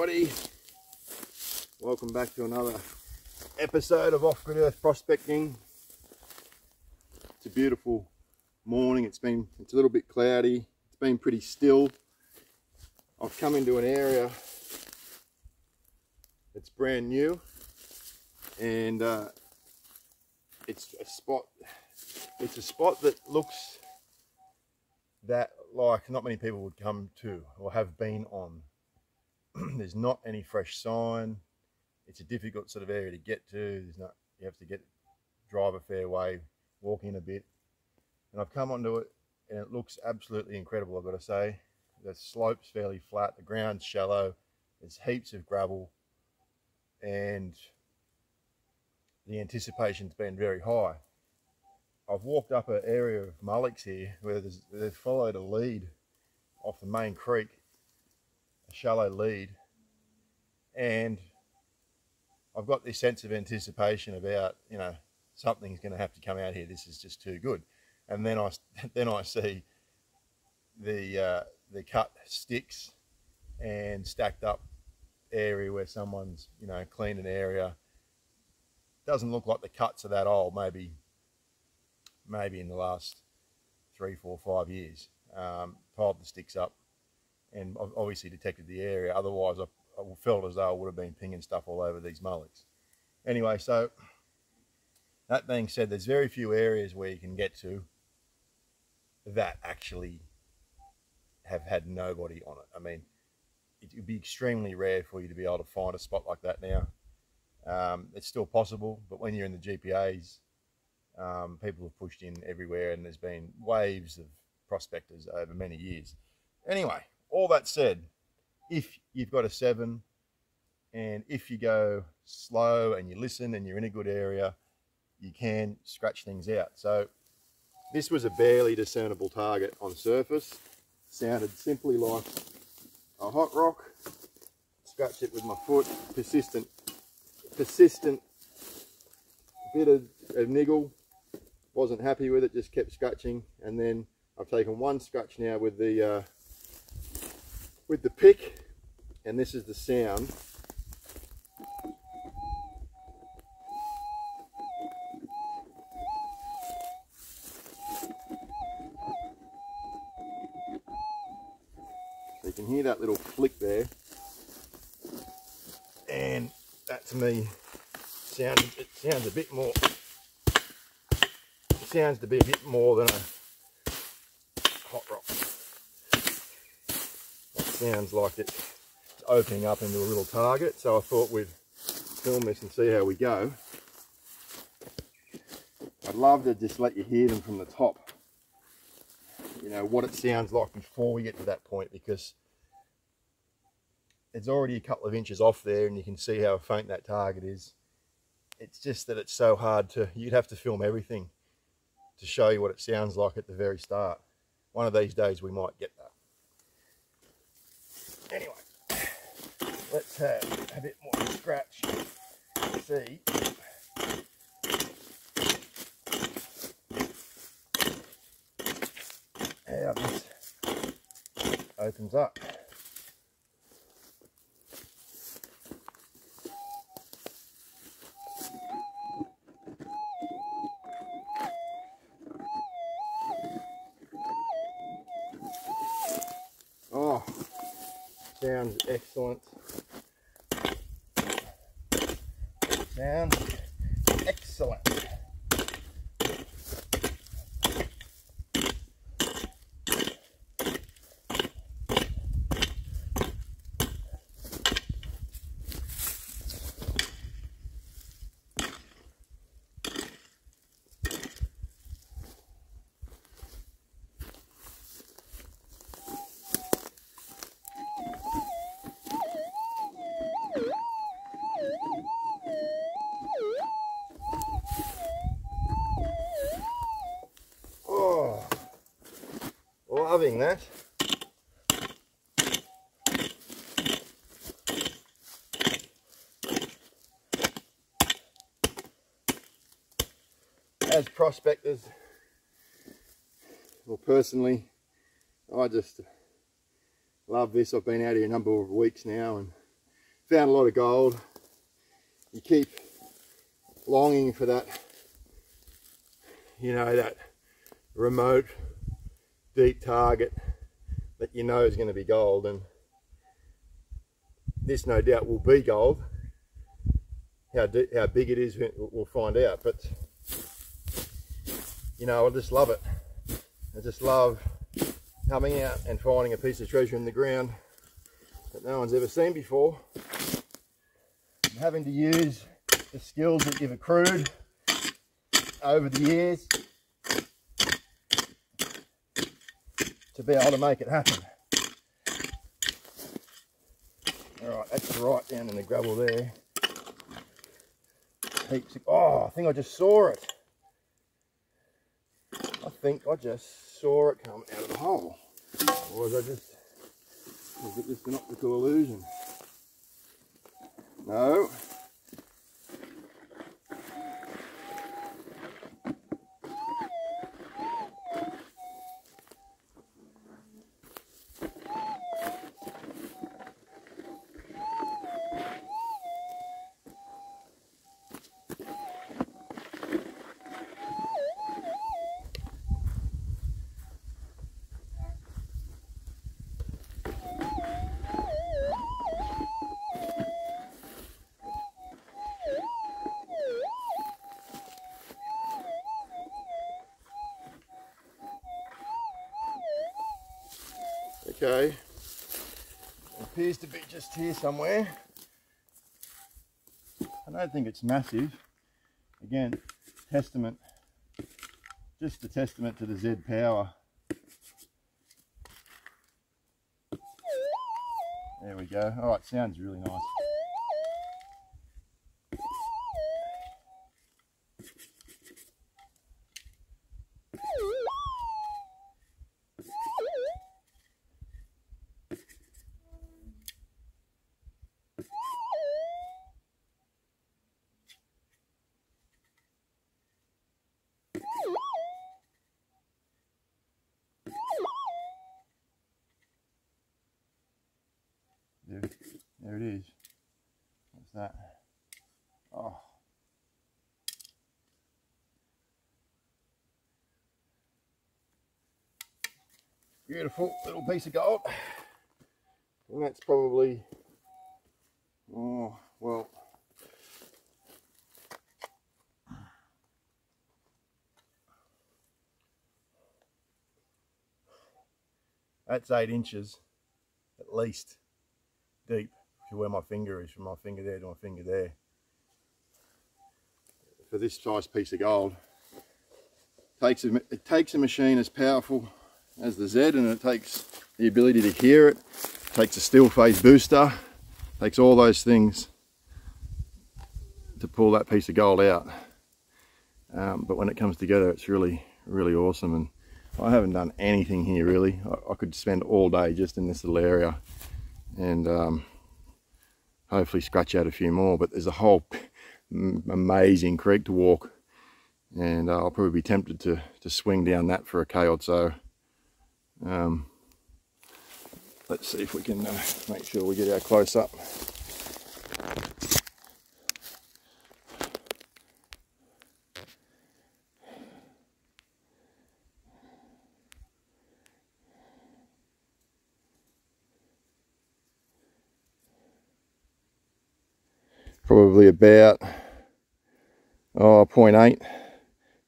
everybody. Welcome back to another episode of Off Grid Earth Prospecting. It's a beautiful morning. It's been it's a little bit cloudy. It's been pretty still. I've come into an area that's brand new and uh, it's a spot it's a spot that looks that like not many people would come to or have been on. There's not any fresh sign. It's a difficult sort of area to get to. There's not you have to get drive a fair way, walk in a bit. And I've come onto it and it looks absolutely incredible, I've got to say. The slope's fairly flat, the ground's shallow, there's heaps of gravel, and the anticipation's been very high. I've walked up an area of mullocks here where they've followed a lead off the main creek, a shallow lead, and I've got this sense of anticipation about, you know, something's going to have to come out here. This is just too good. And then I, then I see the, uh, the cut sticks and stacked up area where someone's, you know, cleaned an area. Doesn't look like the cuts are that old, maybe maybe in the last three, four, five years. Um, piled the sticks up and I've obviously detected the area. Otherwise, I, I, felt as though I would have been pinging stuff all over these mullocks. Anyway, so that being said, there's very few areas where you can get to that actually have had nobody on it. I mean, it would be extremely rare for you to be able to find a spot like that now. Um, it's still possible, but when you're in the GPAs, um, people have pushed in everywhere and there's been waves of prospectors over many years. Anyway, all that said, if you've got a seven and if you go slow and you listen and you're in a good area, you can scratch things out. So this was a barely discernible target on surface. Sounded simply like a hot rock. Scratched it with my foot. Persistent, persistent bit of, of niggle wasn't happy with it, just kept scratching. And then I've taken one scratch now with the uh, with the pick, and this is the sound. So you can hear that little flick there. And that to me sounds it sounds a bit more sounds to be a bit more than a hot rock. That sounds like it's opening up into a little target, so I thought we'd film this and see how we go. I'd love to just let you hear them from the top. You know, what it sounds like before we get to that point, because it's already a couple of inches off there and you can see how faint that target is. It's just that it's so hard to, you'd have to film everything to show you what it sounds like at the very start. One of these days we might get that. Anyway, let's uh, have a bit more scratch. See. How this opens up. Sounds excellent. Sounds loving that. As prospectors, well personally, I just love this. I've been out here a number of weeks now and found a lot of gold. You keep longing for that, you know, that remote, deep target that you know is going to be gold. And this no doubt will be gold. How, how big it is, we'll find out. But, you know, I just love it. I just love coming out and finding a piece of treasure in the ground that no one's ever seen before. And having to use the skills that you've accrued over the years to be able to make it happen. Alright, that's right down in the gravel there. Heaps of, oh, I think I just saw it. I think I just saw it come out of the hole. Or was I just, was it just an optical illusion? No. Okay, appears to be just here somewhere. I don't think it's massive. Again, testament, just a testament to the Z power. There we go. All right, sounds really nice. There, there it is. What's that? Oh. Beautiful little piece of gold. And that's probably, oh, well, that's eight inches at least deep to where my finger is, from my finger there to my finger there. For this size piece of gold, takes a, it takes a machine as powerful as the Z and it takes the ability to hear it, takes a steel phase booster, takes all those things to pull that piece of gold out. Um, but when it comes together, it's really, really awesome. And I haven't done anything here really. I, I could spend all day just in this little area and um, hopefully scratch out a few more but there's a whole amazing creek to walk and uh, I'll probably be tempted to, to swing down that for a K or so. Um, let's see if we can uh, make sure we get our close up. Probably about oh 0.8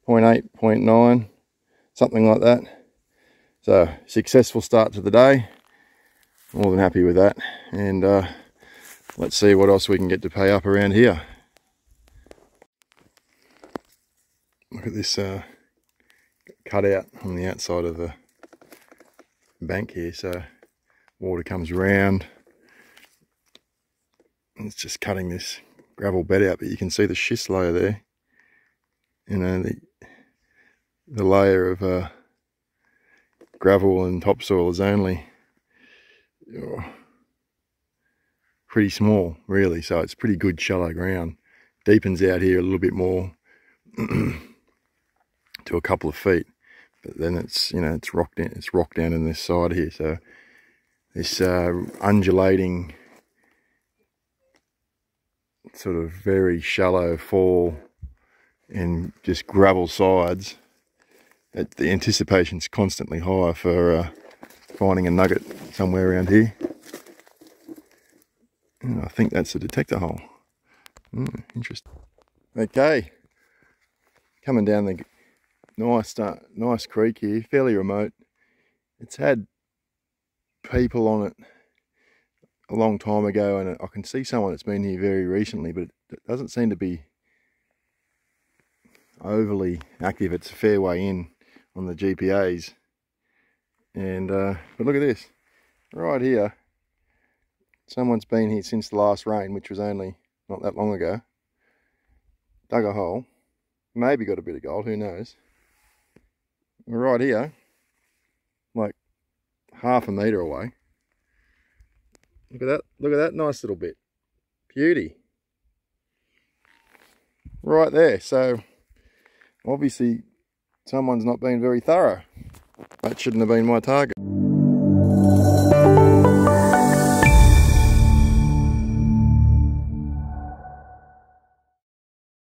0.8 0.9 something like that. So successful start to the day. More than happy with that. And uh, let's see what else we can get to pay up around here. Look at this uh, cutout on the outside of the bank here. So water comes around. It's just cutting this gravel bed out, but you can see the schist layer there. You know, the, the layer of uh, gravel and topsoil is only oh, pretty small, really. So it's pretty good shallow ground. Deepens out here a little bit more to a couple of feet. But then it's, you know, it's rocked, in, it's rocked down in this side here. So this uh, undulating sort of very shallow fall and just gravel sides, it, the anticipation's constantly high for uh, finding a nugget somewhere around here. And I think that's a detector hole. Mm, interesting. Okay, coming down the nice, uh, nice creek here, fairly remote. It's had people on it a long time ago, and I can see someone that's been here very recently, but it doesn't seem to be overly active. It's a fair way in on the GPAs. And, uh, but look at this, right here, someone's been here since the last rain, which was only not that long ago. Dug a hole, maybe got a bit of gold, who knows. Right here, like half a metre away. Look at that, look at that nice little bit. Beauty. Right there, so obviously someone's not been very thorough. That shouldn't have been my target.